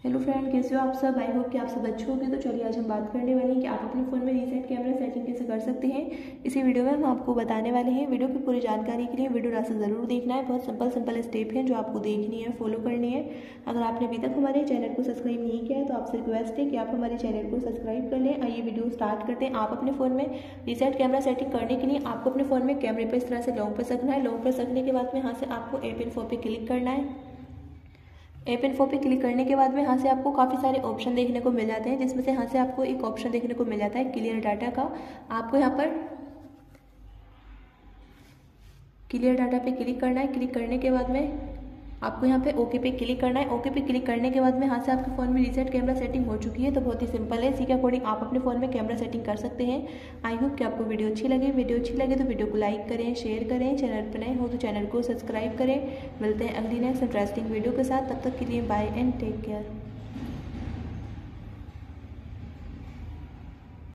Hello friend कैसे हो आप सब? आई होप कि आप सब अच्छे होंगे। तो चलिए आज हम बात करने वाले हैं कि आप अपने फ़ोन में रीसेट कैमरा सेटिंग कैसे कर सकते हैं। इसी वीडियो में हम आपको बताने वाले हैं। वीडियो की पूरी जानकारी के लिए वीडियो रास्ता ज़रूर देखना है। बहुत सिंपल सिंपल स्टेप हैं जो आपको देखनी है फॉलो करनी है। अगर आपने अभी तक हमारे चैनल को सब्सक्राइब नहीं किया है तो आपसे रिक्वेस्ट है कि आप हमारे चैनल को सब्सक्राइब कर लें। आइए वीडियो स्टार्ट करते हैं। आप अपने फ़ोन में रीसेट कैमरा सेटिंग करने के लिए आपको अपने फ़ोन में कैमरे पर इस तरह से लॉन्ग पर सकना है। लॉन्ग पर सकने के बाद में यहाँ से आपको एप इन्फो पे क्लिक करना है। ऐप फो पे क्लिक करने के बाद में यहाँ से आपको काफ़ी सारे ऑप्शन देखने को मिल जाते हैं, जिसमें से यहाँ से आपको एक ऑप्शन देखने को मिल जाता है क्लियर डाटा का। आपको यहाँ पर क्लियर डाटा पे क्लिक करना है। क्लिक करने के बाद में आपको यहाँ पे ओके पे क्लिक करना है। ओके पे क्लिक करने के बाद में यहाँ से आपके फ़ोन में रिसेट कैमरा सेटिंग हो चुकी है तो बहुत ही सिंपल है। इसी के अकॉर्डिंग आप अपने फ़ोन में कैमरा सेटिंग कर सकते हैं। आई होप कि आपको वीडियो अच्छी लगे। वीडियो अच्छी लगे तो वीडियो को लाइक करें, शेयर करें। चैनल पर नए हो तो चैनल को सब्सक्राइब करें। मिलते हैं अगली नेक्स्ट इंटरेस्टिंग वीडियो के साथ। तब तक के लिए बाय एंड टेक केयर